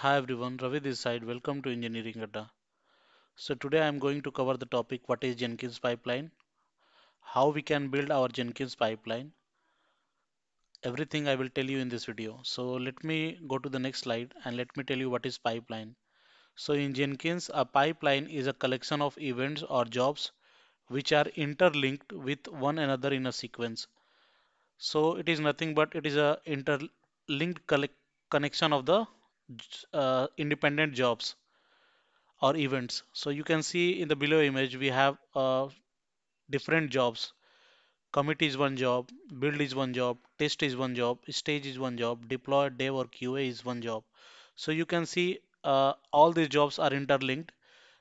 Hi everyone, Ravi this side. Welcome to Engineering Adda. So today I am going to cover the topic what is Jenkins pipeline, how we can build our Jenkins pipeline. Everything I will tell you in this video. So let me go to the next slide and let me tell you what is pipeline. So in Jenkins, a pipeline is a collection of events or jobs which are interlinked with one another in a sequence. So it is nothing but it is a interlinked connection of the uh, independent jobs or events. So you can see in the below image we have uh, different jobs. Commit is one job, build is one job, test is one job, stage is one job, deploy, dev or QA is one job. So you can see uh, all these jobs are interlinked.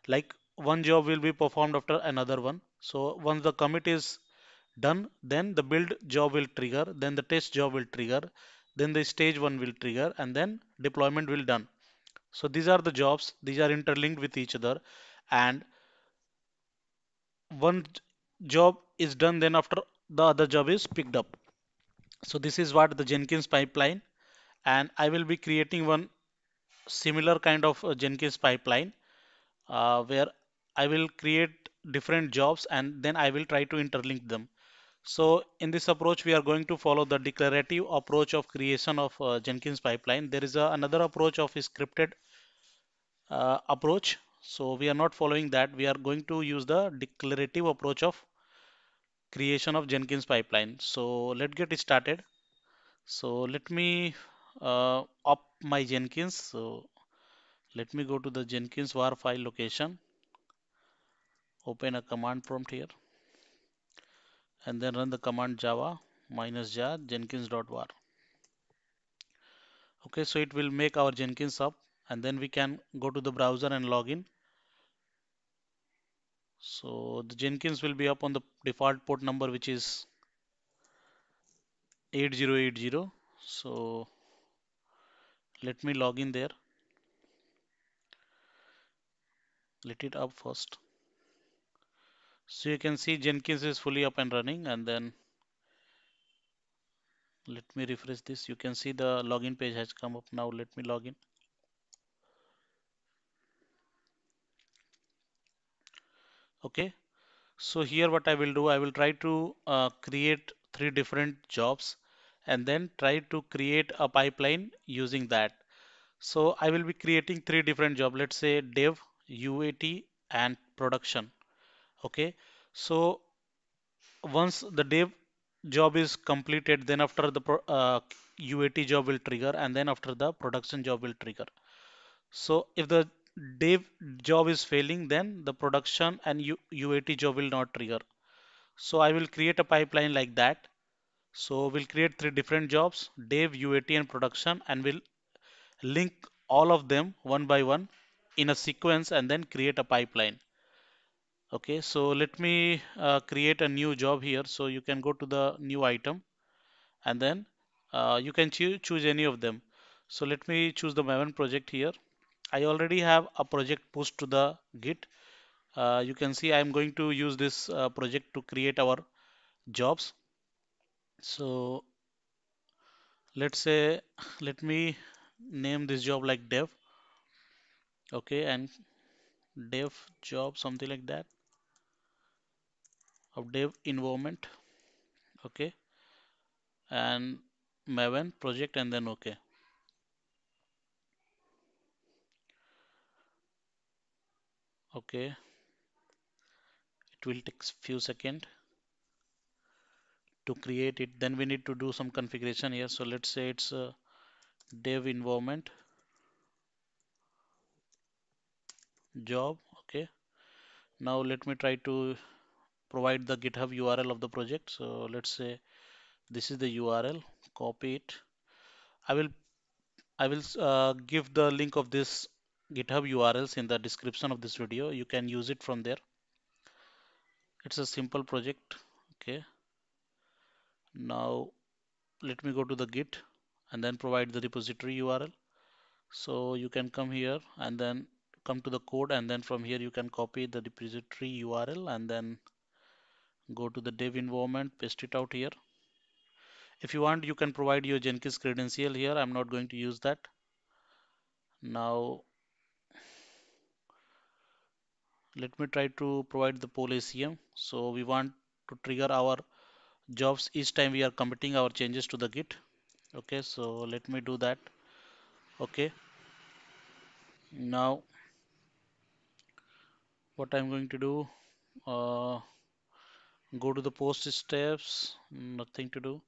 Like one job will be performed after another one. So once the commit is done, then the build job will trigger, then the test job will trigger, then the stage one will trigger, and then deployment will done. So these are the jobs, these are interlinked with each other and one job is done then after the other job is picked up. So this is what the Jenkins pipeline and I will be creating one similar kind of Jenkins pipeline uh, where I will create different jobs and then I will try to interlink them. So in this approach, we are going to follow the declarative approach of creation of uh, Jenkins pipeline. There is a, another approach of scripted uh, approach. So we are not following that. We are going to use the declarative approach of creation of Jenkins pipeline. So let's get started. So let me uh, up my Jenkins. So let me go to the Jenkins war file location. Open a command prompt here and then run the command java minus jar jenkins.war. Okay, so it will make our Jenkins up and then we can go to the browser and log in. So the Jenkins will be up on the default port number which is 8080. So let me log in there. Let it up first. So you can see Jenkins is fully up and running and then let me refresh this. You can see the login page has come up now. Let me log in. Okay. So here what I will do, I will try to uh, create three different jobs and then try to create a pipeline using that. So I will be creating three different jobs. Let's say dev, UAT and production. Okay. So once the dev job is completed, then after the uh, UAT job will trigger and then after the production job will trigger. So if the dev job is failing, then the production and U UAT job will not trigger. So I will create a pipeline like that. So we'll create three different jobs, dev, UAT and production and we'll link all of them one by one in a sequence and then create a pipeline. Okay, so let me uh, create a new job here. So you can go to the new item and then uh, you can choo choose any of them. So let me choose the Maven project here. I already have a project pushed to the Git. Uh, you can see I'm going to use this uh, project to create our jobs. So let's say, let me name this job like dev. Okay, and dev job, something like that. Of dev environment. Okay, and Maven project and then okay. Okay, it will take few seconds to create it then we need to do some configuration here so let's say it's a dev environment job okay now let me try to provide the github url of the project. So let's say this is the url copy it. I will i will uh, give the link of this github urls in the description of this video. You can use it from there. It's a simple project. Okay. Now let me go to the git and then provide the repository url so you can come here and then come to the code and then from here you can copy the repository url and then go to the dev environment paste it out here if you want you can provide your jenkins credential here i'm not going to use that Now let me try to provide the poll SCM. So we want to trigger our jobs each time we are committing our changes to the Git. Okay, so let me do that. Okay. Now what I'm going to do, uh, go to the post steps, nothing to do.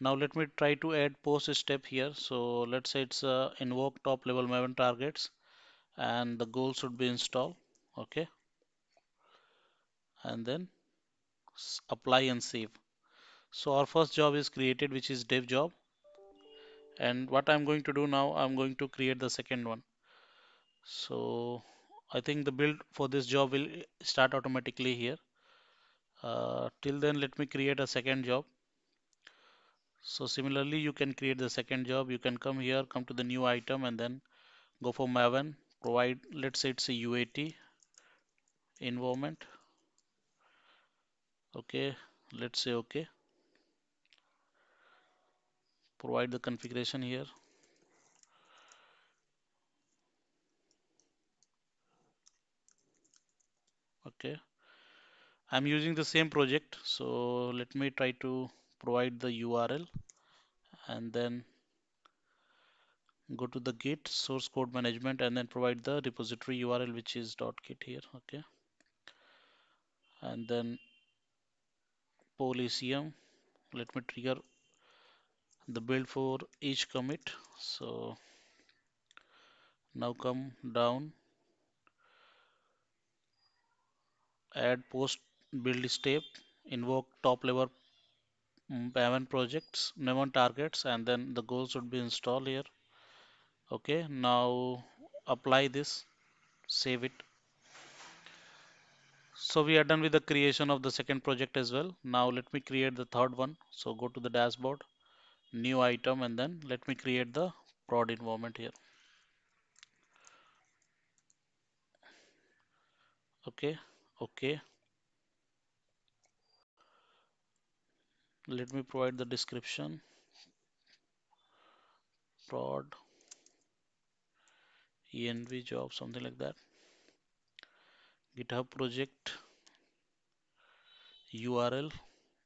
Now let me try to add post step here. So let's say it's uh, invoke top level Maven targets and the goal should be install. Okay. And then apply and save. So our first job is created, which is dev job. And what I'm going to do now, I'm going to create the second one. So I think the build for this job will start automatically here. Uh, till then, let me create a second job. So similarly, you can create the second job. You can come here, come to the new item and then go for Maven, provide, let's say it's a UAT environment. Okay, let's say okay. Provide the configuration here. Okay. I'm using the same project. So let me try to provide the URL and then go to the git source code management and then provide the repository URL which is .git here okay and then poll let me trigger the build for each commit so now come down add post build step invoke top level Maven mm, projects Maven targets and then the goal should be installed here. Okay now apply this save it. So we are done with the creation of the second project as well. Now let me create the third one. So go to the dashboard new item and then let me create the prod environment here. Okay okay let me provide the description. Prod env job something like that. Github project url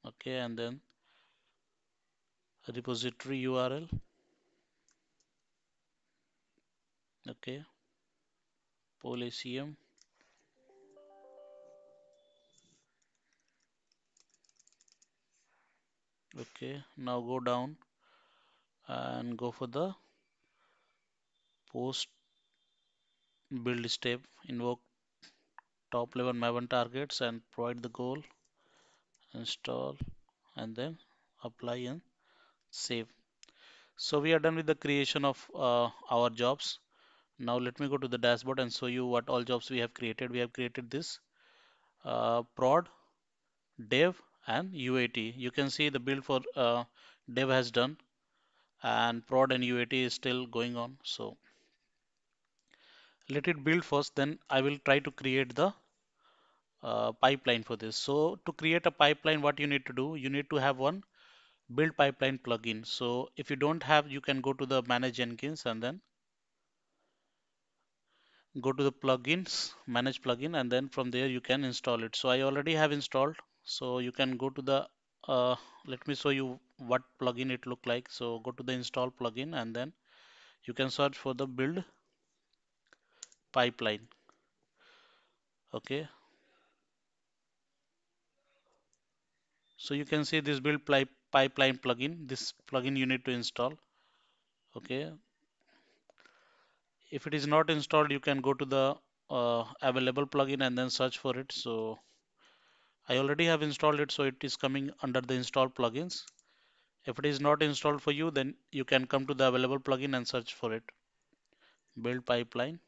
okay and then repository url okay poll okay now go down and go for the post build step. Invoke top level maven targets and provide the goal install and then apply and save. So we are done with the creation of uh, our jobs. Now let me go to the dashboard and show you what all jobs we have created. We have created this uh, prod dev and uat you can see the build for uh, dev has done and prod and uat is still going on. So let it build first then i will try to create the uh, pipeline for this. So to create a pipeline what you need to do you need to have one build pipeline plugin. So if you don't have you can go to the manage jenkins and then go to the plugins manage plugin and then from there you can install it. So i already have installed so you can go to the uh, let me show you what plugin it look like. So go to the install plugin and then you can search for the build pipeline. Okay. So you can see this build pipeline plugin this plugin you need to install. Okay. If it is not installed you can go to the uh, available plugin and then search for it. So I already have installed it so it is coming under the install plugins. If it is not installed for you then you can come to the available plugin and search for it. Build pipeline.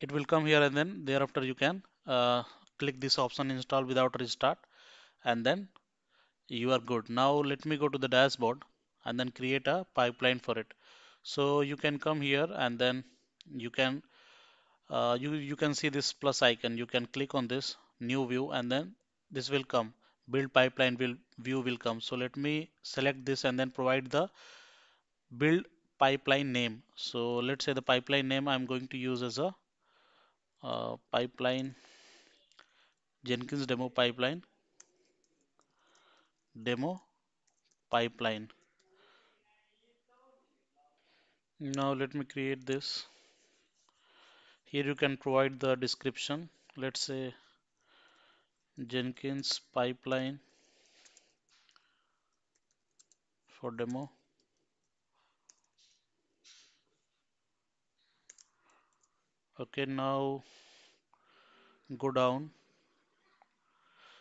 It will come here and then thereafter you can uh, click this option install without restart and then you are good. Now let me go to the dashboard and then create a pipeline for it. So you can come here and then you can uh, you you can see this plus icon you can click on this new view and then this will come build pipeline will view will come so let me select this and then provide the build pipeline name. So let's say the pipeline name I'm going to use as a uh, pipeline Jenkins demo pipeline demo pipeline. Now let me create this. Here you can provide the description. Let's say Jenkins pipeline for demo. Okay, now go down.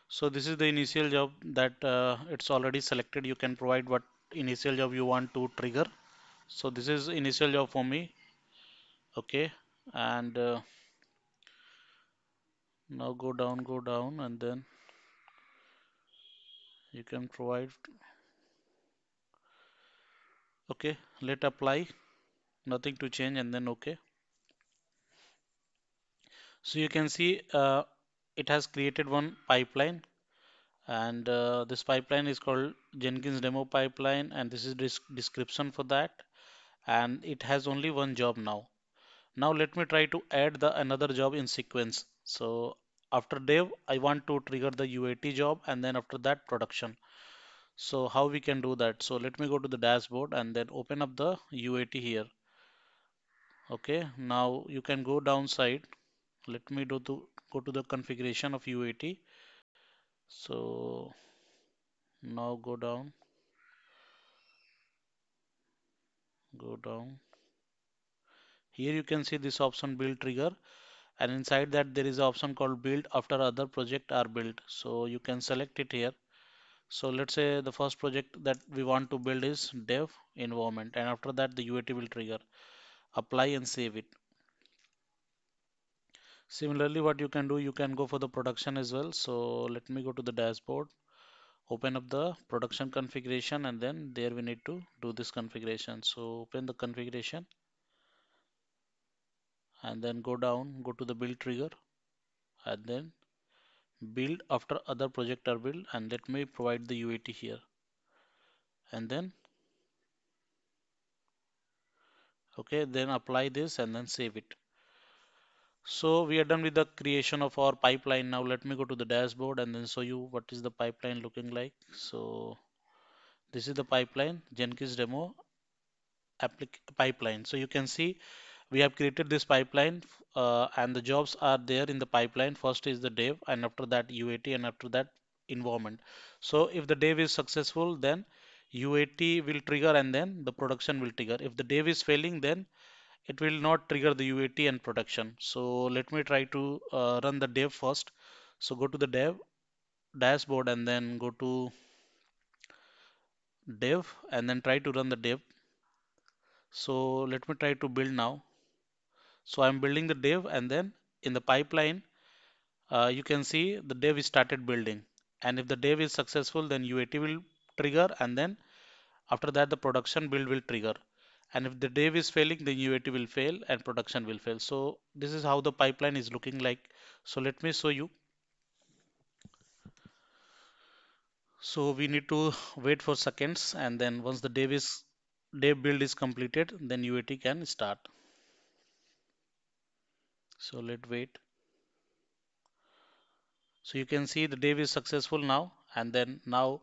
So this is the initial job that uh, it's already selected. You can provide what initial job you want to trigger. So this is initial job for me. Okay, and uh, now go down, go down, and then you can provide. Okay, let apply. Nothing to change, and then okay. So you can see uh, it has created one pipeline and uh, this pipeline is called Jenkins demo pipeline and this is description for that and it has only one job now. Now let me try to add the another job in sequence. So after dev I want to trigger the UAT job and then after that production. So how we can do that? So let me go to the dashboard and then open up the UAT here. Okay, now you can go downside let me do to go to the configuration of UAT so now go down go down here you can see this option build trigger and inside that there is an option called build after other project are built. So you can select it here. So let's say the first project that we want to build is dev environment and after that the UAT will trigger. Apply and save it. Similarly, what you can do, you can go for the production as well. So let me go to the dashboard, open up the production configuration, and then there we need to do this configuration. So open the configuration and then go down, go to the build trigger and then build after other project are built and let me provide the UAT here and then okay then apply this and then save it So we are done with the creation of our pipeline. Now let me go to the dashboard and then show you what is the pipeline looking like. So this is the pipeline, Jenkins demo pipeline. So you can see we have created this pipeline uh, and the jobs are there in the pipeline. First is the dev and after that UAT and after that environment. So if the dev is successful, then UAT will trigger and then the production will trigger. If the dev is failing, then it will not trigger the UAT and production. So let me try to uh, run the dev first. So go to the dev dashboard and then go to dev and then try to run the dev. So let me try to build now. So I'm building the dev and then in the pipeline uh, you can see the dev is started building. And if the dev is successful then UAT will trigger and then after that the production build will trigger. And if the dev is failing then UAT will fail and production will fail. So this is how the pipeline is looking like. So let me show you. So we need to wait for seconds and then once the dev is dev build is completed then UAT can start so let wait so you can see the dev is successful now and then now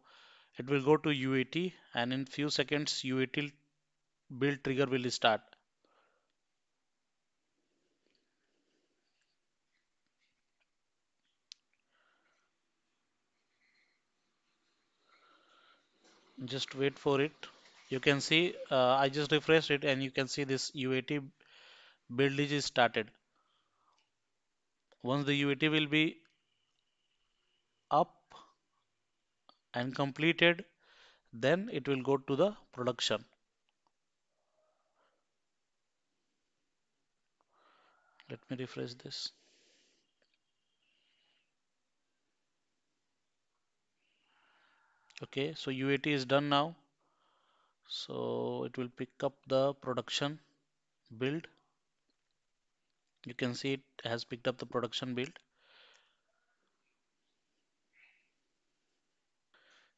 it will go to UAT and in few seconds UAT build trigger will start. Just wait for it. You can see uh, I just refreshed it and you can see this UAT build is started. Once the UAT will be up and completed then it will go to the production. Let me refresh this. Okay, so UAT is done now. So it will pick up the production build. You can see it has picked up the production build.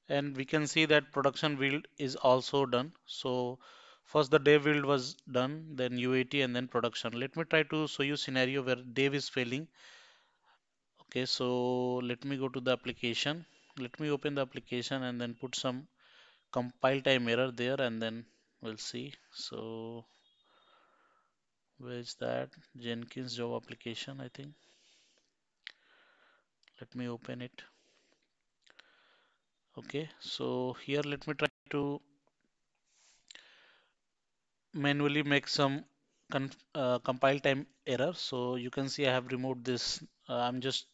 And we can see that production build is also done. So First the dev build was done, then UAT and then production. Let me try to show you scenario where dev is failing. Okay, so let me go to the application. Let me open the application and then put some compile time error there and then we'll see. So where is that? Jenkins job application, I think. Let me open it. Okay, so here let me try to manually make some uh, compile time error. So you can see I have removed this. Uh, I'm just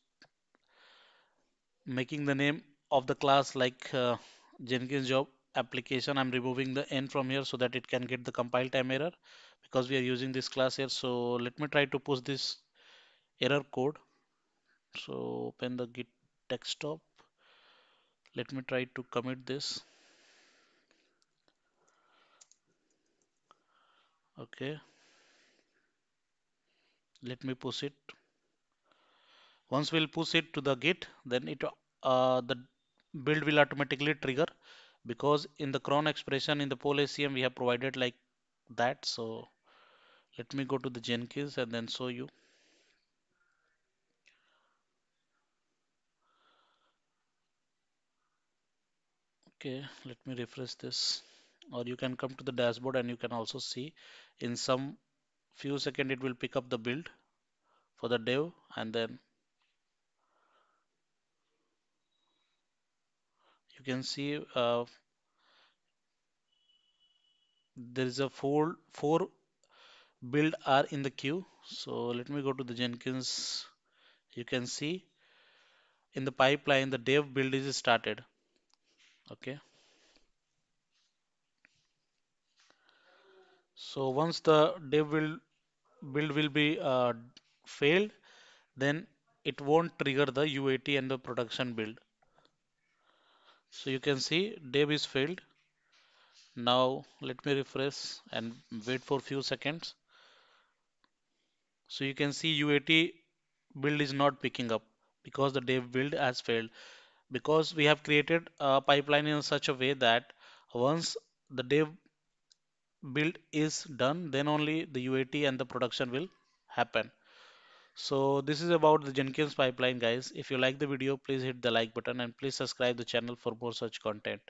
making the name of the class like uh, Jenkins job application. I'm removing the n from here so that it can get the compile time error because we are using this class here. So let me try to push this error code. So open the git desktop. Let me try to commit this. Okay. Let me push it. Once we'll push it to the git, then it uh, the build will automatically trigger because in the cron expression in the poll SCM we have provided like that. So let me go to the Jenkins and then show you. Okay, let me refresh this. Or you can come to the dashboard and you can also see in some few seconds it will pick up the build for the dev and then you can see uh, there is a four four build are in the queue. So let me go to the Jenkins. You can see in the pipeline the dev build is started. Okay. So once the dev build will be uh, failed, then it won't trigger the UAT and the production build. So you can see dev is failed. Now let me refresh and wait for few seconds. So you can see UAT build is not picking up because the dev build has failed. Because we have created a pipeline in such a way that once the dev build is done, then only the UAT and the production will happen. So this is about the Jenkins pipeline guys. If you like the video, please hit the like button and please subscribe the channel for more such content.